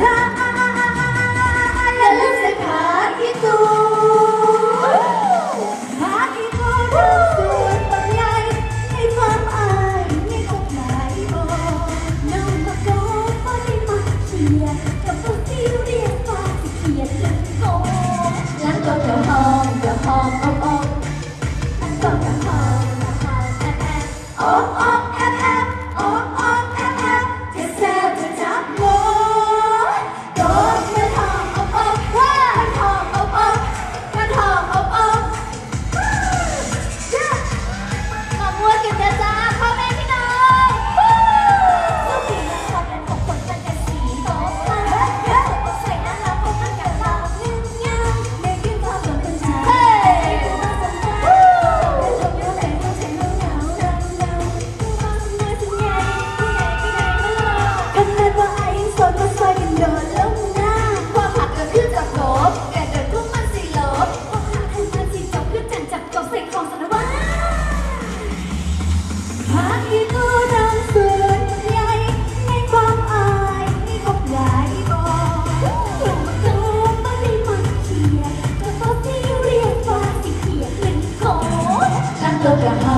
ช้าอย่าลืมใส่ผ้าทูผ้าที่ตูรูบรรยให้ความอายไม่ตกหลบอกน้อมาก็ได้มาเ tocar